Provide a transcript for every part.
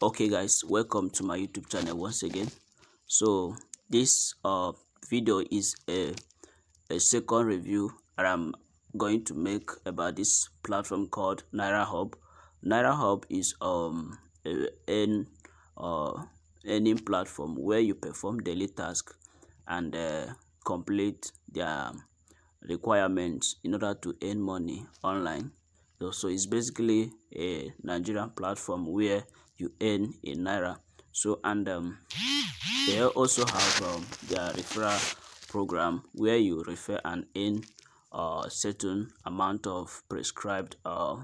okay guys welcome to my youtube channel once again. So this uh video is a a second review that i'm going to make about this platform called naira hub. Naira hub is um an uh earning platform where you perform daily tasks and uh, complete their requirements in order to earn money online. So, so it's basically a nigerian platform where you earn in naira. So and um, they also have um, their referral program where you refer and earn a uh, certain amount of prescribed uh,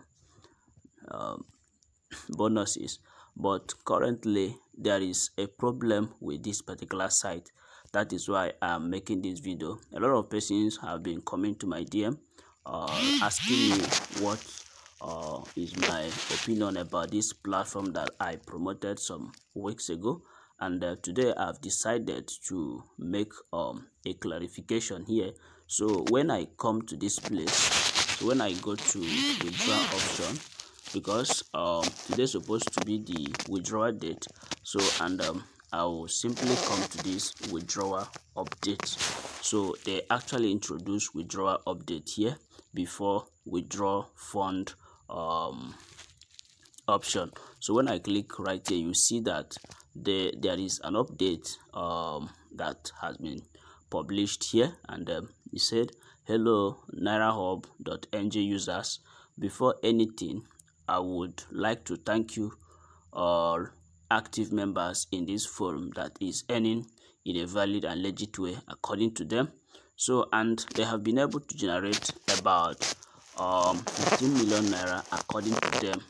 uh, bonuses. But currently there is a problem with this particular site. That is why i'm making this video. A lot of persons have been coming to my dm uh, asking me what uh, is my opinion about this platform that I promoted some weeks ago. And uh, today I've decided to make um, a clarification here. So when I come to this place so when I go to withdraw option because um, today supposed to be the withdrawal date. So and um, I will simply come to this withdrawal update. So they actually introduce withdrawal update here before withdraw fund um, option. So when i click right here you see that there there is an update um, that has been published here. And um, it said hello nairahub.ng users. Before anything i would like to thank you all active members in this forum that is earning in a valid and legit way according to them. So and they have been able to generate about um 15 million naira according to them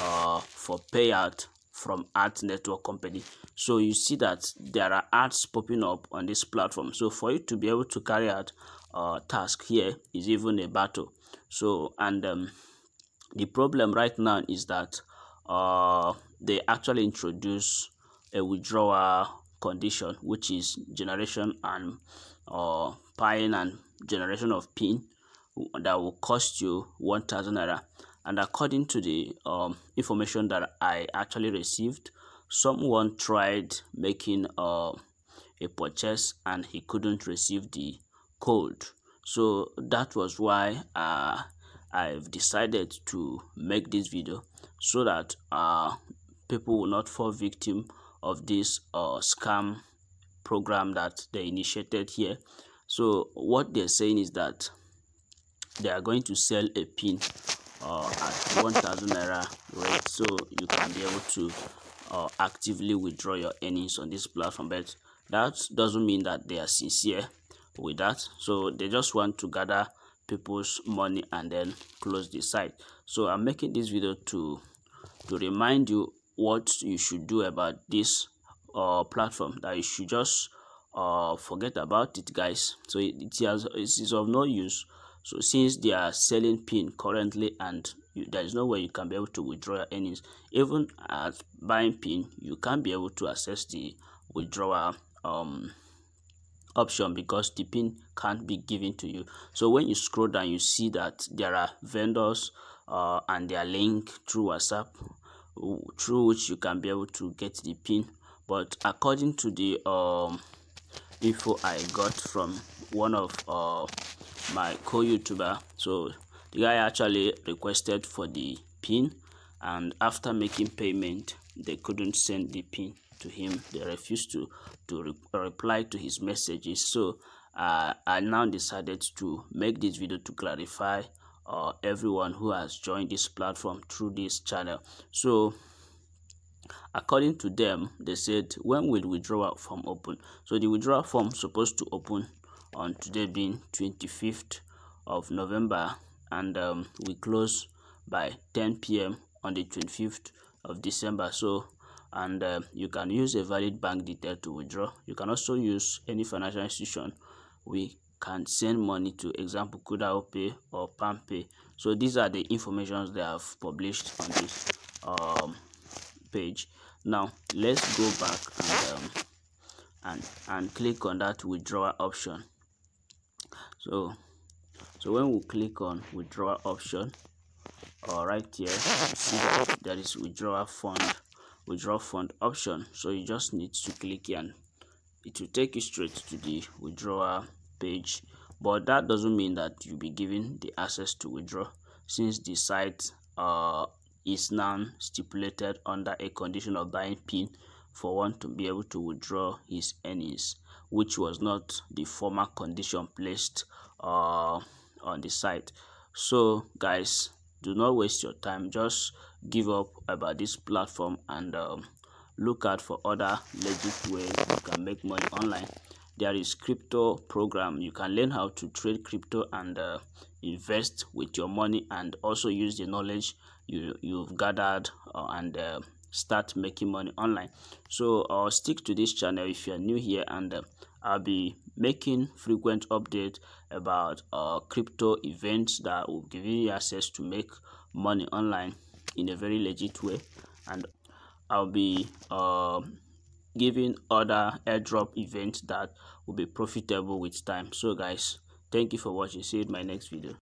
uh for payout from ad network company. So you see that there are ads popping up on this platform. So for you to be able to carry out uh task here is even a battle. So and um, the problem right now is that uh they actually introduce a withdrawal condition which is generation and uh paying and generation of pin that will cost you 1000 naira. And according to the um, information that i actually received someone tried making uh, a purchase and he couldn't receive the code. So that was why uh, i've decided to make this video so that uh, people will not fall victim of this uh, scam program that they initiated here. So what they're saying is that they are going to sell a pin uh, at 1000 naira rate so you can be able to uh, actively withdraw your earnings on this platform. But that doesn't mean that they are sincere with that. So they just want to gather people's money and then close the site. So i'm making this video to to remind you what you should do about this uh, platform. That you should just uh, forget about it guys. So it, it has it is of no use so since they are selling pin currently and you, there is no way you can be able to withdraw your earnings even at buying pin you can't be able to access the withdrawal um option because the pin can't be given to you. So when you scroll down you see that there are vendors uh, and their link through whatsapp through which you can be able to get the pin. But according to the um info i got from one of uh my co-youtuber. So the guy actually requested for the pin and after making payment they couldn't send the pin to him. They refused to to re reply to his messages. So uh, i now decided to make this video to clarify uh, everyone who has joined this platform through this channel. So according to them they said when will withdrawal form open? So the withdrawal form supposed to open on today being 25th of November and um, we close by 10 p.m. on the 25th of December. So and uh, you can use a valid bank detail to withdraw. You can also use any financial institution. We can send money to example kuda pay or pay so these are the informations they have published on this um, page. Now let's go back and um, and and click on that withdrawal option so so when we click on withdraw option or uh, right here see there is withdrawal fund withdraw fund option. So you just need to click and it will take you straight to the withdrawal page. But that doesn't mean that you'll be given the access to withdraw since the site uh, is now stipulated under a condition of buying pin for one to be able to withdraw his earnings which was not the former condition placed uh, on the site. So guys do not waste your time. Just give up about this platform and um, look out for other legit ways you can make money online. There is crypto program. You can learn how to trade crypto and uh, invest with your money and also use the knowledge you you've gathered uh, and uh, start making money online. So uh, stick to this channel if you're new here and uh, i'll be making frequent updates about uh, crypto events that will give you access to make money online in a very legit way. And i'll be uh, giving other airdrop events that will be profitable with time. So guys thank you for watching. See you in my next video